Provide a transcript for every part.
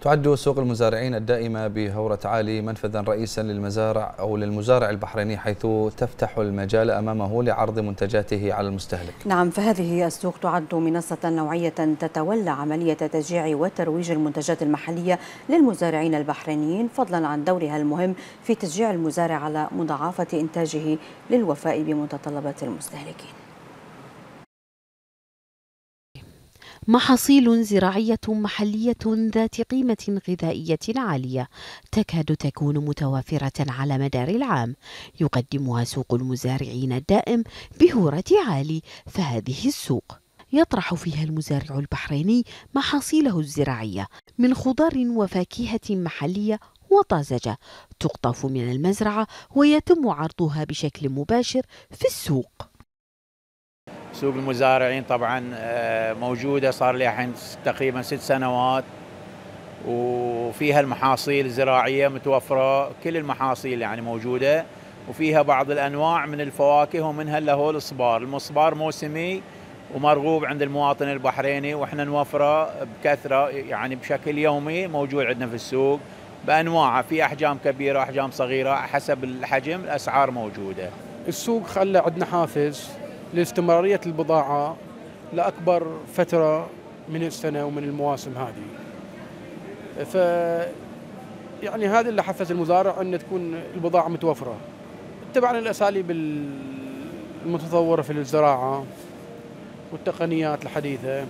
تعد سوق المزارعين الدائمة بهورة عالي منفذا رئيسا للمزارع أو للمزارع البحريني حيث تفتح المجال أمامه لعرض منتجاته على المستهلك. نعم فهذه السوق تعد منصة نوعية تتولى عملية تشجيع وترويج المنتجات المحلية للمزارعين البحرينيين فضلا عن دورها المهم في تشجيع المزارع على مضاعفة إنتاجه للوفاء بمتطلبات المستهلكين. محاصيل زراعية محلية ذات قيمة غذائية عالية تكاد تكون متوافرة على مدار العام يقدمها سوق المزارعين الدائم بهورة عالي فهذه السوق يطرح فيها المزارع البحريني محاصيله الزراعية من خضار وفاكهة محلية وطازجة تقطف من المزرعة ويتم عرضها بشكل مباشر في السوق. سوق المزارعين طبعا موجودة صار لها الحين تقريبا ست سنوات. وفيها المحاصيل الزراعية متوفرة كل المحاصيل يعني موجودة. وفيها بعض الأنواع من الفواكه ومنها اللي هو الصبار. المصبار موسمي ومرغوب عند المواطن البحريني وإحنا نوفره بكثرة يعني بشكل يومي موجود عندنا في السوق. بأنواعه في أحجام كبيرة أحجام صغيرة حسب الحجم الأسعار موجودة. السوق خلى عندنا حافز. لاستمرارية البضاعة لأكبر فترة من السنة ومن المواسم هذه. ف يعني هذا اللي حفز المزارع أن تكون البضاعة متوفرة. اتبعنا الأساليب المتطورة في الزراعة والتقنيات الحديثة.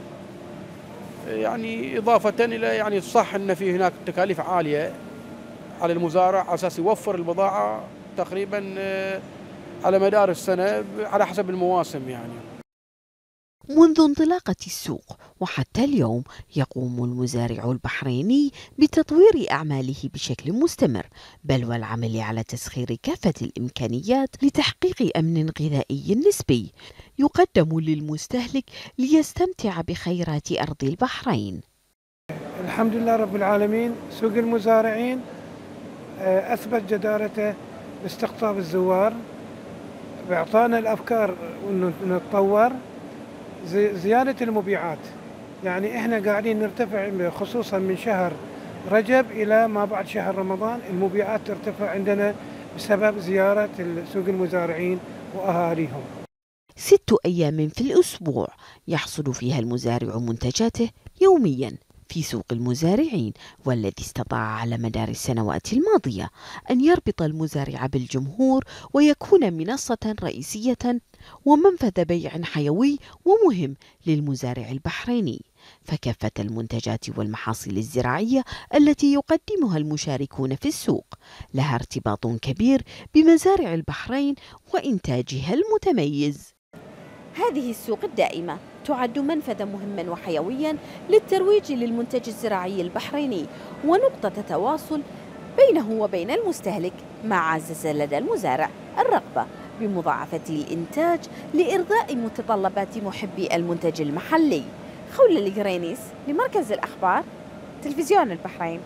يعني إضافة إلى يعني صح أن في هناك تكاليف عالية على المزارع على أساس يوفر البضاعة تقريبا على مدار السنة على حسب المواسم يعني. منذ انطلاقة السوق وحتى اليوم يقوم المزارع البحريني بتطوير أعماله بشكل مستمر بل والعمل على تسخير كافة الإمكانيات لتحقيق أمن غذائي نسبي يقدم للمستهلك ليستمتع بخيرات أرض البحرين. الحمد لله رب العالمين سوق المزارعين أثبت جدارته باستقطاب الزوار. بإعطانا الأفكار أنه نتطور زيادة المبيعات. يعني إحنا قاعدين نرتفع خصوصا من شهر رجب إلى ما بعد شهر رمضان المبيعات ترتفع عندنا بسبب زيارة سوق المزارعين وأهاليهم. ست أيام في الأسبوع يحصد فيها المزارع منتجاته يومياً. في سوق المزارعين والذي استطاع على مدار السنوات الماضية أن يربط المزارع بالجمهور ويكون منصة رئيسية ومنفذ بيع حيوي ومهم للمزارع البحريني. فكافة المنتجات والمحاصيل الزراعية التي يقدمها المشاركون في السوق لها ارتباط كبير بمزارع البحرين وإنتاجها المتميز. هذه السوق الدائمة تعد منفذا مهما وحيويا للترويج للمنتج الزراعي البحريني. ونقطة تواصل بينه وبين المستهلك ما عزز لدى المزارع الرغبة بمضاعفة الإنتاج لإرضاء متطلبات محبي المنتج المحلي. خولة الجرينيس لمركز الأخبار تلفزيون البحرين.